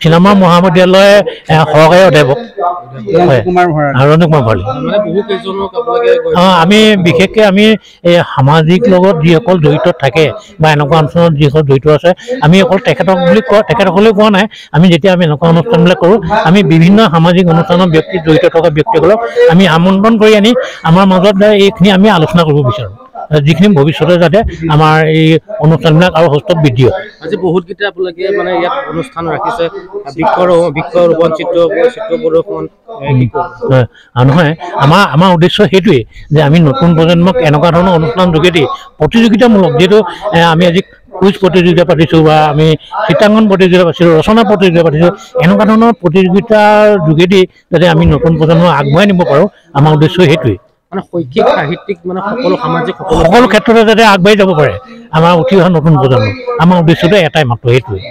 Cinema মহাবিদ্যালয় সহকাৰী অধ্যাপক। হয়। কুমাৰ ভঁৰালী কুমাৰ অঁ, আমি বিশেষকৈ আমি এই সামাজিক লগত যিসকল জড়িত থাকে বা এনেকুৱা অনুষ্ঠানত যিসকল জড়িত আছে আমি অকল তেখেতক বুলি কোৱা তেখেতসকলেও কোৱা নাই। আমি যেতিয়া আমি এনেকুৱা অনুষ্ঠানবিলাক কৰোঁ আমি বিভিন্ন সামাজিক অনুষ্ঠানৰ ব্যক্তি জড়িত থকা ব্যক্তিসকলক আমি আমন্ত্ৰণ কৰি আনি আমাৰ মাজত এইখিনি আমি আলোচনা কৰিব বিচাৰোঁ। যিখিনি ভৱিষ্যতে যাতে আমাৰ এই অনুষ্ঠানবিলাক আৰু সুস্থ বৃদ্ধি হয় আজি বহুত কেইটা আপোনালোকে মানে ইয়াত অনুষ্ঠান ৰাখিছে বৃক্ষ বৃক্ষ ৰোপণ চিত্ৰ চিত্ৰ প্ৰদৰ্শন এ, কি কয়? হয়। আৰু নহয় আমাৰ আমাৰ উদ্দেশ্য সেইটোৱেই যে আমি নতুন প্ৰজন্মক এনেকুৱা ধৰণৰ অনুষ্ঠান যোগেদি প্ৰতিযোগিতামূলক যিহেতু আমি আজি কুইজ প্ৰতিযোগিতা পাতিছোঁ বা আমি চিত্ৰাংকন প্ৰতিযোগিতা পাতিছোঁ ৰচনা প্ৰতিযোগিতা পাতিছোঁ এনেকুৱা ধৰণৰ প্ৰতিযোগিতাৰ যোগেদি যাতে আমি নতুন প্ৰজন্মক আগবঢ়াই নিব পাৰোঁ আমাৰ উদ্দেশ্য সেইটোৱেই মানে শৈক্ষিক সাহিত্যিক মানে সকলো সামাজিক সকলো ক্ষেত্ৰতে যাতে আগবাঢ়ি যাব পাৰে। আমাৰ উঠি অহা নতুন প্ৰজন্ম। আমাৰ উদ্দেশ্যটো এটাই মাত্ৰ সেইটোৱেই